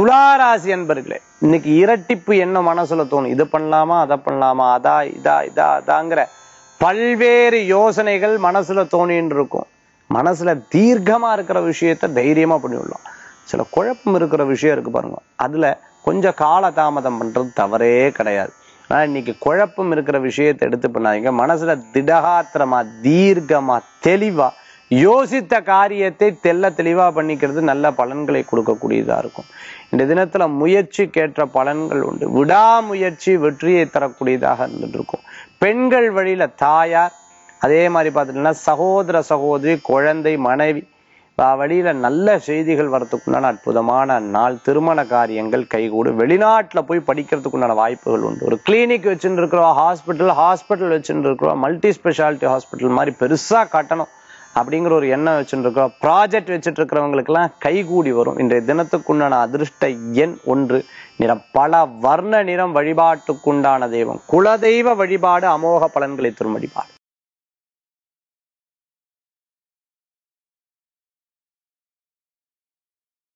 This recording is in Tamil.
துளாராசி அன்பர்களே இன்னைக்கு இரட்டிப்பு என்ன மனசுல தோணும்? இது பண்ணலாமா அதை பண்ணலாமா? அதா இதா இதா அதாங்கிற பல்வேறு யோசனைகள் மனசுல தோணின்னு இருக்கும். மனசுல தீர்க்கமா இருக்கிற விஷயத்த தைரியமா பண்ணிவிடலாம். சில குழப்பம் இருக்கிற விஷயம் இருக்கு பாருங்க. அதுல கொஞ்சம் கால தாமதம் பண்றது தவறே கிடையாது. ஆனா இன்னைக்கு குழப்பம் இருக்கிற விஷயத்தை எடுத்து பண்ணாதீங்க. மனசுல திடகாத்திரமா தீர்க்கமா தெளிவா யோசித்த காரியத்தை தெல்ல தெளிவா பண்ணிக்கிறது நல்ல பலன்களை கொடுக்கக்கூடியதா இருக்கும். இந்த தினத்துல கேட்ட பலன்கள் உண்டு. விடாமுயற்சி வெற்றியை தரக்கூடியதாக இருந்துட்டு இருக்கும் பெண்கள் வழியில தாயார் அதே மாதிரி பார்த்துட்டோம்னா சகோதர சகோதரி குழந்தை மனைவி வழியில் வழியில நல்ல செய்திகள் வரத்துக்குண்டான அற்புதமான நாள் திருமண காரியங்கள் கைகூடும் வெளிநாட்டுல போய் படிக்கிறதுக்குண்டான வாய்ப்புகள் உண்டு. ஒரு கிளினிக் வச்சுட்டு இருக்கிறோம் ஹாஸ்பிட்டல் ஹாஸ்பிட்டல் வச்சுட்டு இருக்கிறோம் மல்டி ஸ்பெஷாலிட்டி ஹாஸ்பிட்டல் மாதிரி பெருசா கட்டணும். அப்படிங்கிற ஒரு எண்ணம் வச்சுட்டு இருக்கிறோம் ப்ராஜெக்ட் வச்சுட்டு இருக்கிறவங்களுக்கெல்லாம் கைகூடி வரும். இன்றைய தினத்துக்குண்டான அதிர்ஷ்ட எண் ஒன்று. நிறம் பல வர்ண நிறம் வழிபாட்டுக்குண்டான தெய்வம். குலதெய்வ வழிபாடு அமோக பலன்களை தரும் வழிபாடு.